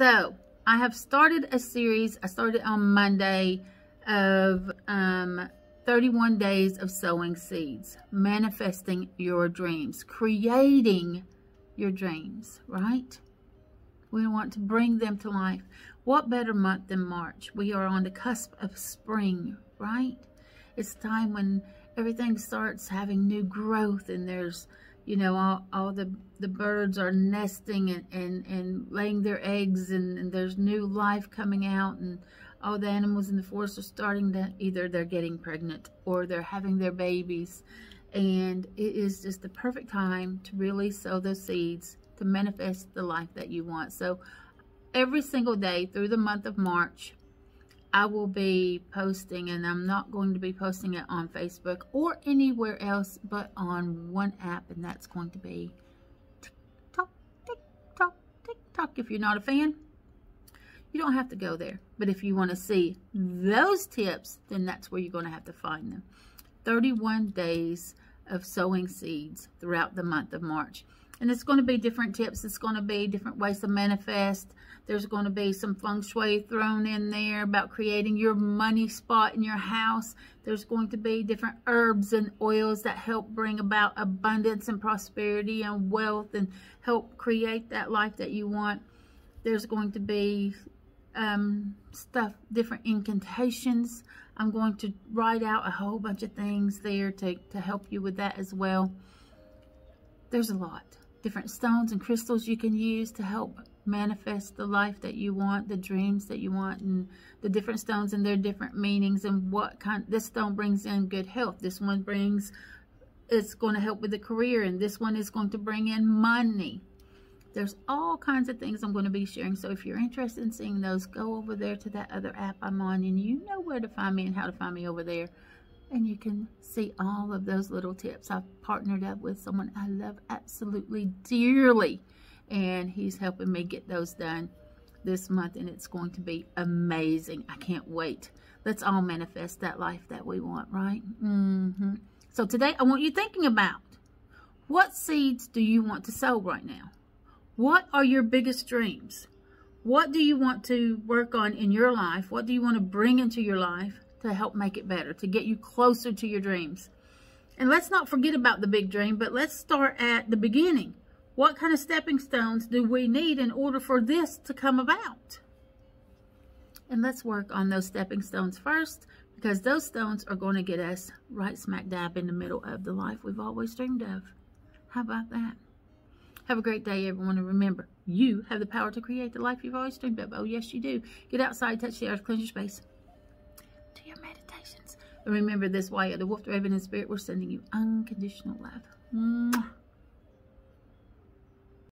So, I have started a series. I started on Monday of um, 31 days of sowing seeds, manifesting your dreams, creating your dreams, right? We want to bring them to life. What better month than March? We are on the cusp of spring, right? It's time when everything starts having new growth and there's you know, all, all the, the birds are nesting and, and, and laying their eggs and, and there's new life coming out and all the animals in the forest are starting to, either they're getting pregnant or they're having their babies. And it is just the perfect time to really sow those seeds to manifest the life that you want. So every single day through the month of March, I will be posting, and I'm not going to be posting it on Facebook or anywhere else but on one app, and that's going to be TikTok, TikTok, TikTok. If you're not a fan, you don't have to go there. But if you want to see those tips, then that's where you're going to have to find them. 31 days of sowing seeds throughout the month of March. And it's going to be different tips. It's going to be different ways to manifest. There's going to be some feng shui thrown in there about creating your money spot in your house. There's going to be different herbs and oils that help bring about abundance and prosperity and wealth and help create that life that you want. There's going to be um, stuff, different incantations. I'm going to write out a whole bunch of things there to, to help you with that as well. There's a lot different stones and crystals you can use to help manifest the life that you want, the dreams that you want, and the different stones and their different meanings and what kind. This stone brings in good health. This one brings, it's going to help with the career, and this one is going to bring in money. There's all kinds of things I'm going to be sharing. So if you're interested in seeing those, go over there to that other app I'm on, and you know where to find me and how to find me over there and you can see all of those little tips. I've partnered up with someone I love absolutely dearly, and he's helping me get those done this month, and it's going to be amazing. I can't wait. Let's all manifest that life that we want, right? Mm -hmm. So today, I want you thinking about what seeds do you want to sow right now? What are your biggest dreams? What do you want to work on in your life? What do you want to bring into your life to help make it better, to get you closer to your dreams. And let's not forget about the big dream, but let's start at the beginning. What kind of stepping stones do we need in order for this to come about? And let's work on those stepping stones first because those stones are going to get us right smack dab in the middle of the life we've always dreamed of. How about that? Have a great day, everyone. And remember, you have the power to create the life you've always dreamed of. Oh, yes, you do. Get outside, touch the earth, cleanse your space. And remember this, Waya the wolf, the raven, and spirit, we're sending you unconditional love. Mwah.